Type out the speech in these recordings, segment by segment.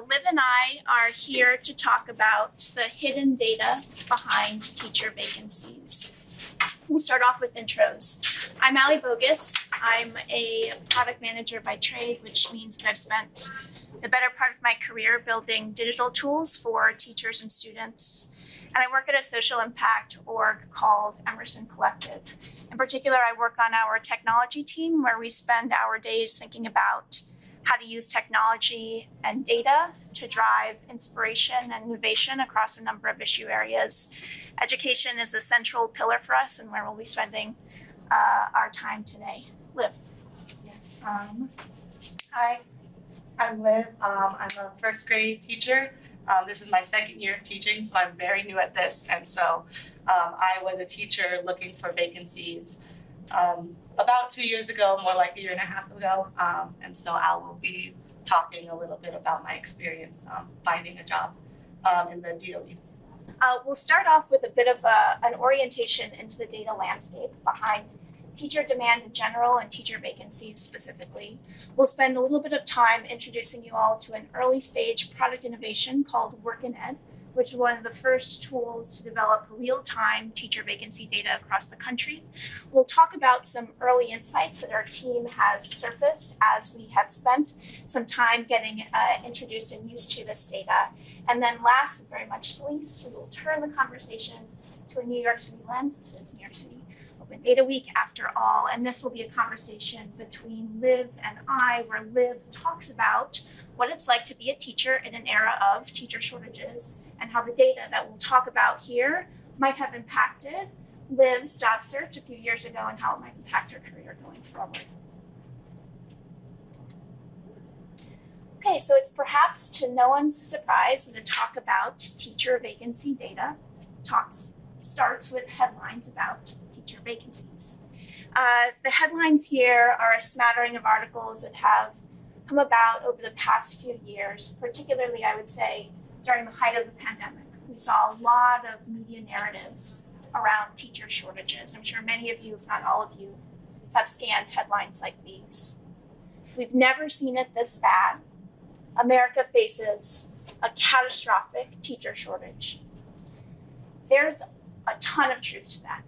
Liv and I are here to talk about the hidden data behind teacher vacancies. We'll start off with intros. I'm Allie Bogus. I'm a product manager by trade, which means that I've spent the better part of my career building digital tools for teachers and students. And I work at a social impact org called Emerson Collective. In particular, I work on our technology team where we spend our days thinking about how to use technology and data to drive inspiration and innovation across a number of issue areas. Education is a central pillar for us and where we'll be spending uh, our time today. Liv. Um, hi, I'm Liv. Um, I'm a first grade teacher. Um, this is my second year of teaching, so I'm very new at this. And so um, I was a teacher looking for vacancies um, about two years ago, more like a year and a half ago. Um, and so I will be talking a little bit about my experience um, finding a job um, in the DOE. Uh, we'll start off with a bit of a, an orientation into the data landscape behind teacher demand in general and teacher vacancies specifically. We'll spend a little bit of time introducing you all to an early stage product innovation called WorkInEd, which is one of the first tools to develop real time teacher vacancy data across the country. We'll talk about some early insights that our team has surfaced as we have spent some time getting uh, introduced and used to this data. And then, last but very much least, we will turn the conversation to a New York City lens. This is New York City Open Data Week after all, and this will be a conversation between Liv and I, where Liv talks about what it's like to be a teacher in an era of teacher shortages and how the data that we'll talk about here might have impacted Liv's job search a few years ago and how it might impact her career going forward. Okay, so it's perhaps to no one's surprise that the talk about teacher vacancy data talks starts with headlines about teacher vacancies. Uh, the headlines here are a smattering of articles that have come about over the past few years, particularly, I would say, during the height of the pandemic. We saw a lot of media narratives around teacher shortages. I'm sure many of you, if not all of you, have scanned headlines like these. We've never seen it this bad. America faces a catastrophic teacher shortage. There's a ton of truth to that.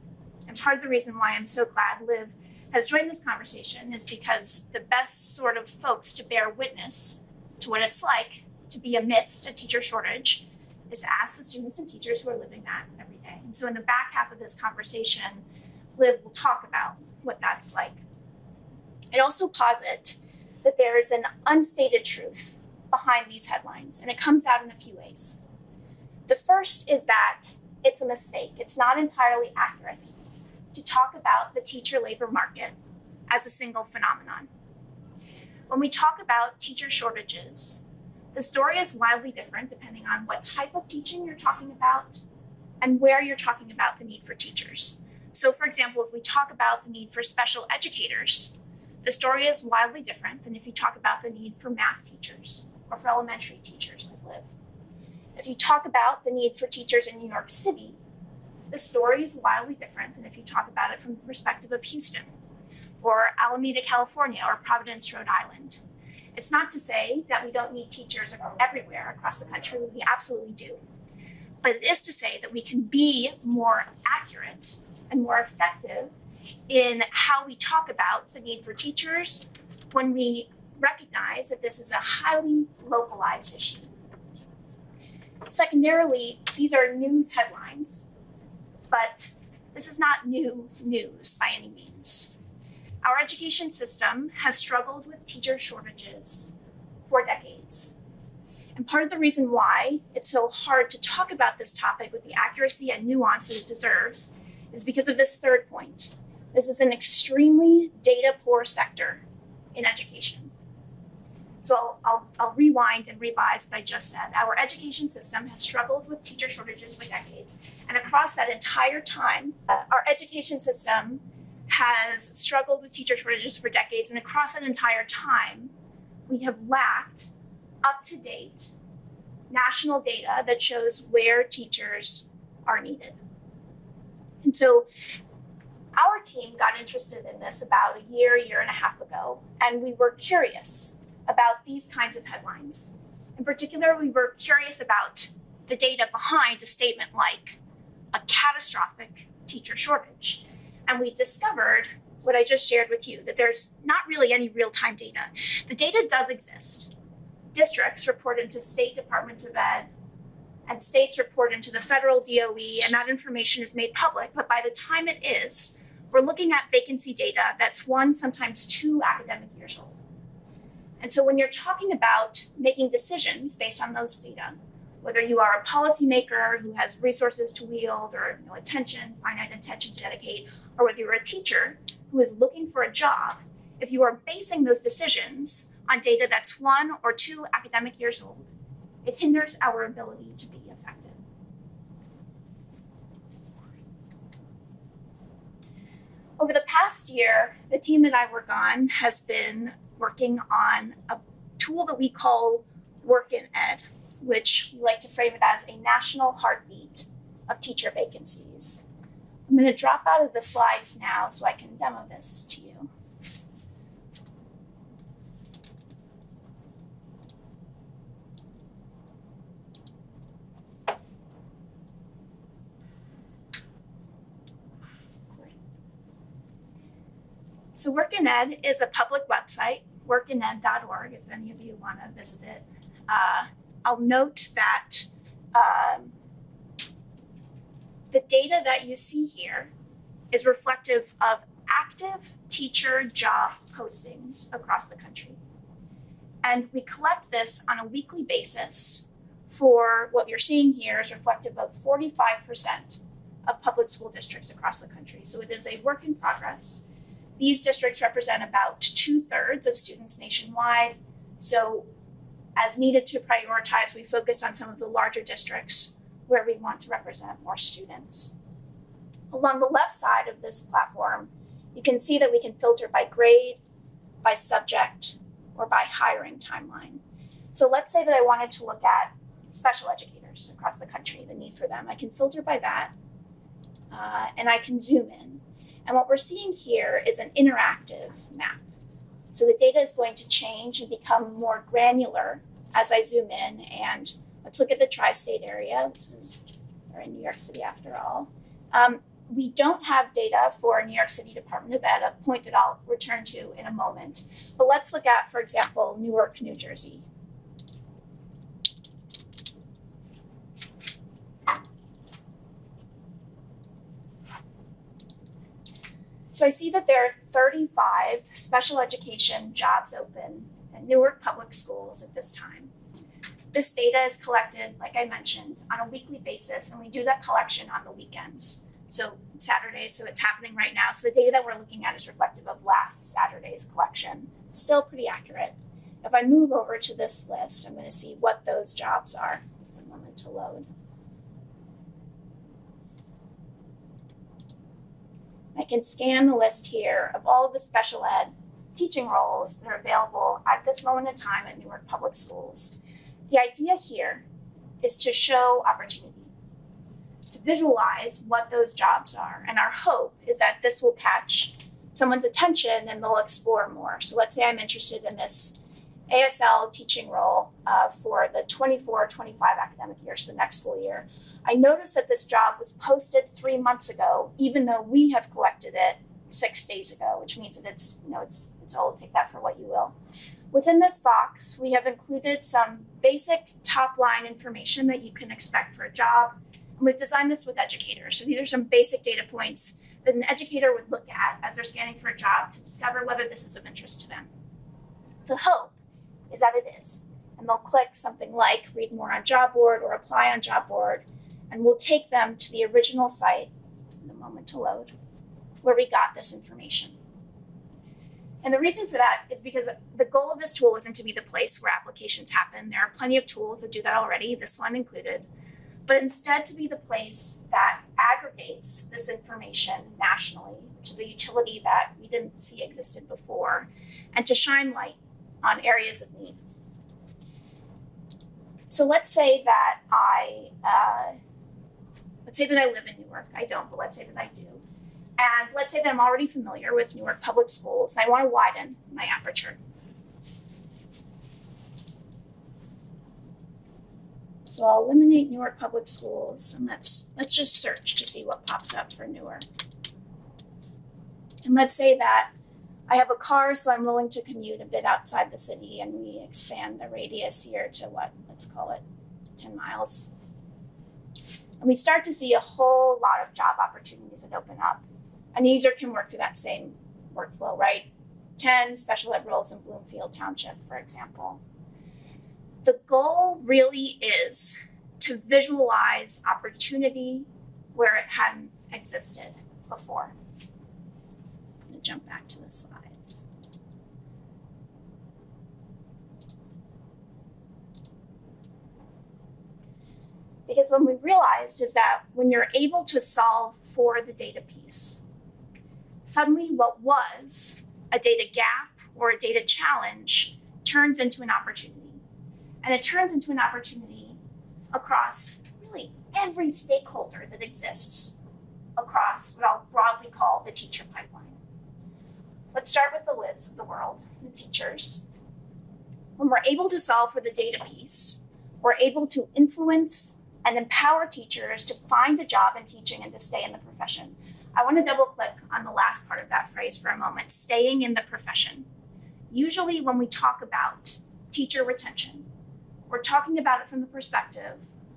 And part of the reason why I'm so glad Liv has joined this conversation is because the best sort of folks to bear witness to what it's like to be amidst a teacher shortage is to ask the students and teachers who are living that every day. And so in the back half of this conversation, Liv will talk about what that's like. I also posit that there is an unstated truth behind these headlines, and it comes out in a few ways. The first is that it's a mistake, it's not entirely accurate to talk about the teacher labor market as a single phenomenon. When we talk about teacher shortages, the story is wildly different depending on what type of teaching you're talking about and where you're talking about the need for teachers. So, for example, if we talk about the need for special educators, the story is wildly different than if you talk about the need for math teachers or for elementary teachers like Liv. If you talk about the need for teachers in New York City, the story is wildly different than if you talk about it from the perspective of Houston or Alameda, California, or Providence, Rhode Island. It's not to say that we don't need teachers everywhere across the country, we absolutely do. But it is to say that we can be more accurate and more effective in how we talk about the need for teachers when we recognize that this is a highly localized issue. Secondarily, these are news headlines, but this is not new news by any means. Our education system has struggled with teacher shortages for decades. And part of the reason why it's so hard to talk about this topic with the accuracy and nuance that it deserves is because of this third point. This is an extremely data poor sector in education. So I'll, I'll, I'll, rewind and revise what I just said. Our education system has struggled with teacher shortages for decades. And across that entire time, uh, our education system has struggled with teacher shortages for decades. And across that entire time, we have lacked up to date national data that shows where teachers are needed. And so our team got interested in this about a year, year and a half ago, and we were curious about these kinds of headlines. In particular, we were curious about the data behind a statement like a catastrophic teacher shortage. And we discovered what I just shared with you that there's not really any real time data. The data does exist. Districts report into state departments of ed, and states report into the federal DOE, and that information is made public. But by the time it is, we're looking at vacancy data that's one, sometimes two academic years old. And so when you're talking about making decisions based on those data, whether you are a policymaker who has resources to wield or you know, attention, finite attention to dedicate, or whether you're a teacher who is looking for a job, if you are basing those decisions on data that's one or two academic years old, it hinders our ability to be effective. Over the past year, the team that I work on has been working on a tool that we call Work in Ed, which we like to frame it as a national heartbeat of teacher vacancies. I'm going to drop out of the slides now so I can demo this to you. So WorkInEd is a public website, workined.org, if any of you want to visit it. Uh, I'll note that um, the data that you see here is reflective of active teacher job postings across the country. And we collect this on a weekly basis for what you're seeing here is reflective of 45% of public school districts across the country. So it is a work in progress. These districts represent about two thirds of students nationwide. So as needed to prioritize, we focused on some of the larger districts where we want to represent more students. Along the left side of this platform, you can see that we can filter by grade, by subject, or by hiring timeline. So let's say that I wanted to look at special educators across the country, the need for them. I can filter by that, uh, and I can zoom in. And what we're seeing here is an interactive map. So the data is going to change and become more granular as I zoom in and let's look at the tri-state area. This is, we're in New York City after all. Um, we don't have data for New York City Department of Ed, a point that I'll return to in a moment. But let's look at, for example, Newark, New Jersey. So I see that there are 35 special education jobs open at Newark Public Schools at this time. This data is collected, like I mentioned, on a weekly basis, and we do that collection on the weekends. So Saturdays, so it's happening right now. So the data that we're looking at is reflective of last Saturday's collection. Still pretty accurate. If I move over to this list, I'm going to see what those jobs are. Moment to load. I can scan the list here of all of the special ed teaching roles that are available at this moment in time at Newark Public Schools. The idea here is to show opportunity, to visualize what those jobs are. And our hope is that this will catch someone's attention and they'll explore more. So let's say I'm interested in this ASL teaching role uh, for the 24 25 academic year, so the next school year. I noticed that this job was posted three months ago, even though we have collected it six days ago, which means that it's, you know, it's, it's old, take that for what you will. Within this box, we have included some basic top line information that you can expect for a job. And we've designed this with educators. So these are some basic data points that an educator would look at as they're scanning for a job to discover whether this is of interest to them. The hope is that it is. And they'll click something like read more on job board or apply on job board, and we'll take them to the original site in the moment to load where we got this information. And the reason for that is because the goal of this tool isn't to be the place where applications happen. There are plenty of tools that do that already, this one included, but instead to be the place that aggregates this information nationally, which is a utility that we didn't see existed before, and to shine light on areas of need. So let's say that I, uh, let's say that I live in Newark. I don't, but let's say that I do. And let's say that I'm already familiar with Newark Public Schools I want to widen my aperture. So I'll eliminate Newark Public Schools and let's let's just search to see what pops up for Newark. And let's say that I have a car, so I'm willing to commute a bit outside the city, and we expand the radius here to what? Let's call it 10 miles. And we start to see a whole lot of job opportunities that open up. An user can work through that same workflow, right? 10 special ed roles in Bloomfield Township, for example. The goal really is to visualize opportunity where it hadn't existed before. I'm going to jump back to the slides. Because what we realized is that when you're able to solve for the data piece, suddenly what was a data gap or a data challenge turns into an opportunity. And it turns into an opportunity across really every stakeholder that exists across what I'll broadly call the teacher pipeline. Let's start with the Livs of the world, the teachers. When we're able to solve for the data piece, we're able to influence and empower teachers to find a job in teaching and to stay in the profession. I want to double click on the last part of that phrase for a moment staying in the profession. Usually, when we talk about teacher retention, we're talking about it from the perspective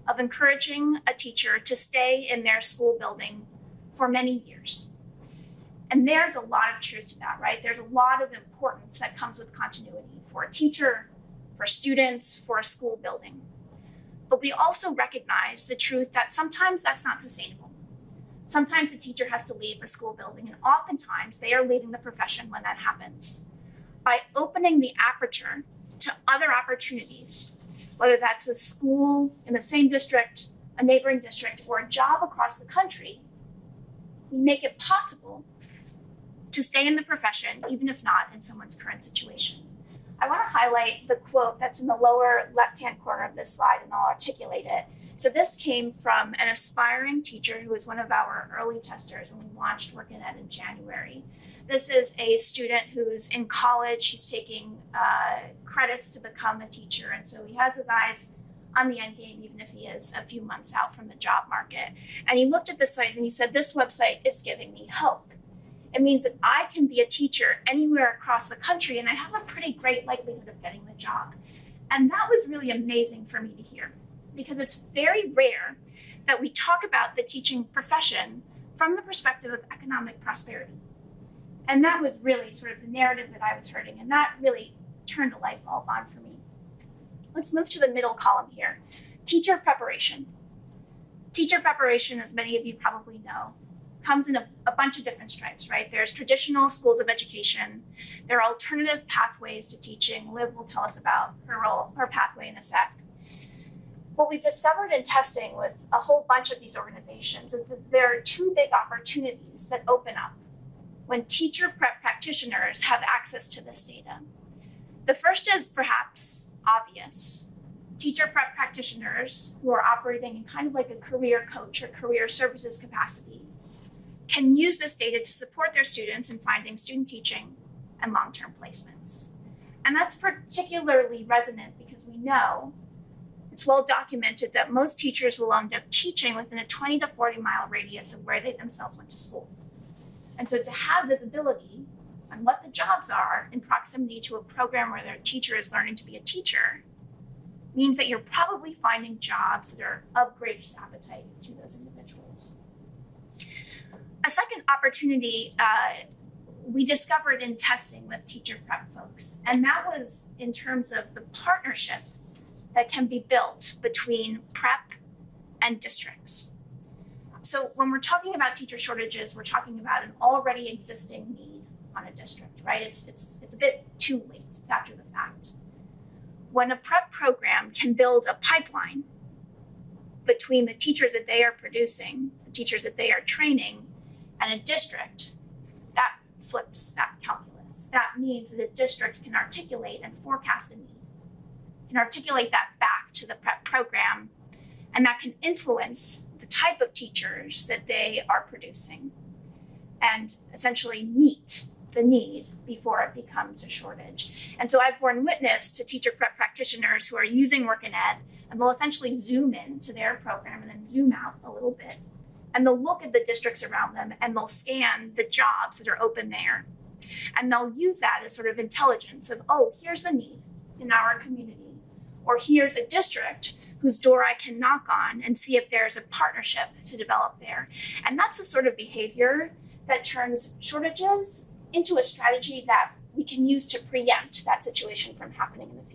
of encouraging a teacher to stay in their school building for many years. And there's a lot of truth to that, right? There's a lot of importance that comes with continuity for a teacher, for students, for a school building. But we also recognize the truth that sometimes that's not sustainable. Sometimes the teacher has to leave the school building, and oftentimes they are leaving the profession when that happens. By opening the aperture to other opportunities, whether that's a school in the same district, a neighboring district, or a job across the country, we make it possible to stay in the profession, even if not in someone's current situation. I want to highlight the quote that's in the lower left hand corner of this slide, and I'll articulate it. So, this came from an aspiring teacher who was one of our early testers when we launched WorkInEd in January. This is a student who's in college. He's taking uh, credits to become a teacher, and so he has his eyes on the end game, even if he is a few months out from the job market. And he looked at the site and he said, This website is giving me hope. It means that I can be a teacher anywhere across the country and I have a pretty great likelihood of getting the job. And that was really amazing for me to hear because it's very rare that we talk about the teaching profession from the perspective of economic prosperity. And that was really sort of the narrative that I was hearing, and that really turned a light bulb on for me. Let's move to the middle column here teacher preparation. Teacher preparation, as many of you probably know, comes in a, a, bunch of different stripes, right? There's traditional schools of education. There are alternative pathways to teaching. Liv will tell us about her role, her pathway in a sec. What we've discovered in testing with a whole bunch of these organizations is that there are two big opportunities that open up when teacher prep practitioners have access to this data. The first is perhaps obvious. Teacher prep practitioners who are operating in kind of like a career coach or career services capacity can use this data to support their students in finding student teaching and long term placements. And that's particularly resonant because we know it's well documented that most teachers will end up teaching within a 20 to 40 mile radius of where they themselves went to school. And so to have visibility on what the jobs are in proximity to a program where their teacher is learning to be a teacher means that you're probably finding jobs that are of greatest appetite to those individuals. A second opportunity uh, we discovered in testing with teacher prep folks, and that was in terms of the partnership that can be built between prep and districts. So when we're talking about teacher shortages, we're talking about an already existing need on a district, right? It's it's it's a bit too late. It's after the fact. When a prep program can build a pipeline between the teachers that they are producing, teachers that they are training, and a district, that flips that calculus. That means that a district can articulate and forecast a need, can articulate that back to the prep program, and that can influence the type of teachers that they are producing and essentially meet the need before it becomes a shortage. And so I've borne witness to teacher prep practitioners who are using WorkInEd and they'll essentially zoom in to their program and then zoom out a little bit. And they'll look at the districts around them and they'll scan the jobs that are open there. And they'll use that as sort of intelligence of, oh, here's a need in our community, or here's a district whose door I can knock on and see if there's a partnership to develop there. And that's the sort of behavior that turns shortages into a strategy that we can use to preempt that situation from happening in the future.